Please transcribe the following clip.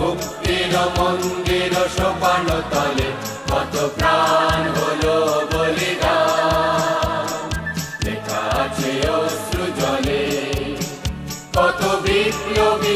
মুক্তির মন্দির সোপান তলে কত প্রাণ হলো বলিদান। লেখা আছে অশ্রু জলে কত বিপ্লবী